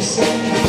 Sing.